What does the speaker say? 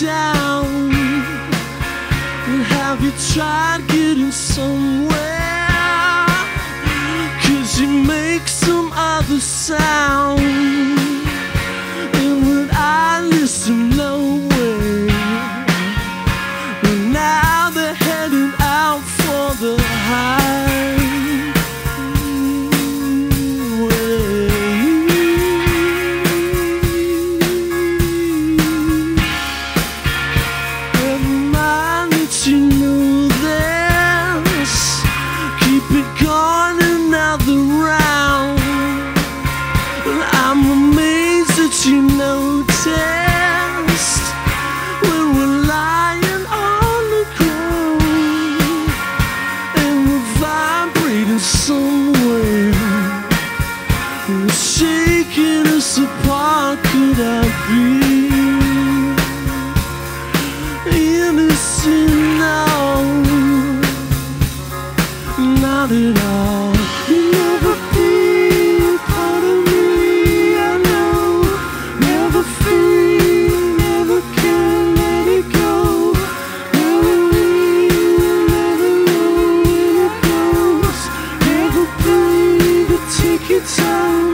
down? Have you tried getting somewhere? Cause you make some other sound We're relying on the and we're vibrating somewhere. Shaking us apart. Could I be? Take your time.